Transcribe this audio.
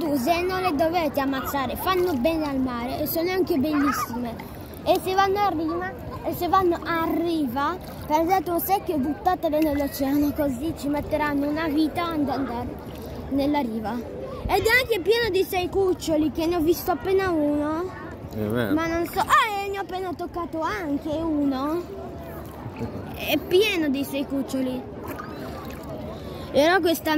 meduse non le dovete ammazzare, fanno bene al mare e sono anche bellissime. E se vanno a riva, e se vanno a riva, prendete un secchio e buttatele nell'oceano, così ci metteranno una vita ad andare nella riva. Ed è anche pieno di sei cuccioli, che ne ho visto appena uno. È vero. Ma non so, ah, e ne ho appena toccato anche uno. È pieno di sei cuccioli. Era questa